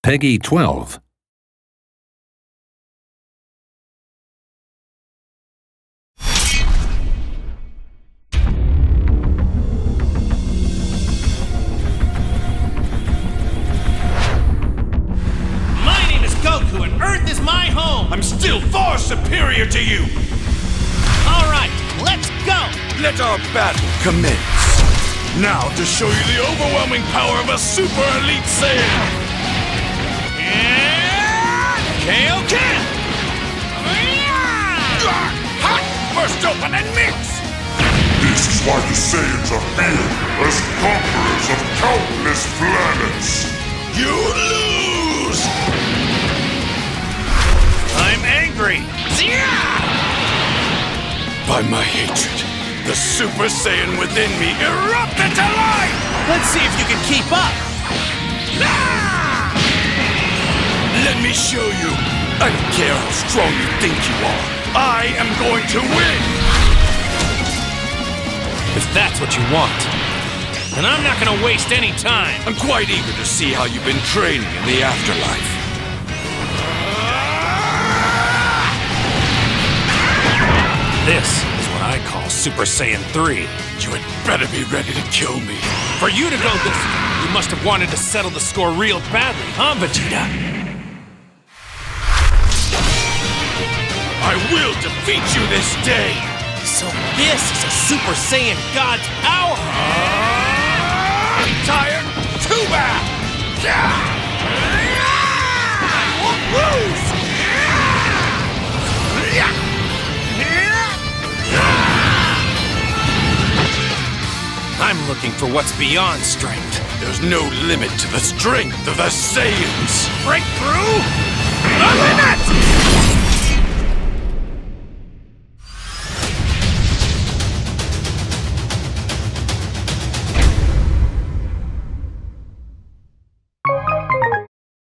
Peggy 12. My name is Goku, and Earth is my home! I'm still far superior to you! Alright, let's go! Let our battle commence! Now to show you the overwhelming power of a super elite Saiyan! And... Kaioken! Hot! Burst open and mix! This is why the Saiyans are feared as conquerors of countless planets. You lose! I'm angry! By my hatred, the Super Saiyan within me erupted to life! Let's see if you can keep up! Me show you. I don't care how strong you think you are. I am going to win! If that's what you want, then I'm not gonna waste any time! I'm quite eager to see how you've been training in the afterlife. This is what I call Super Saiyan 3. You had better be ready to kill me. For you to go this, you must have wanted to settle the score real badly, huh, Vegeta? Will defeat you this day! So this is a Super Saiyan God's power! I'm tired! Too bad! I won't lose! I'm looking for what's beyond strength. There's no limit to the strength of the Saiyans! Breakthrough!